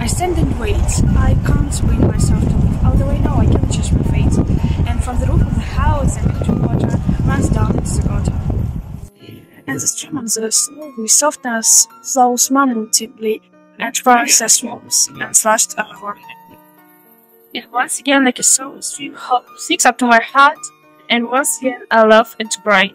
I stand and wait. I can't bring myself to leave. Although I know I can't change my fate. And from the roof of the house, a little water runs down into the gutter. And the stream of the snowy softness flows momentarily and as swamps and slashed. And once again, like a soul stream, hope sticks up to my heart, and once again, I love its cry.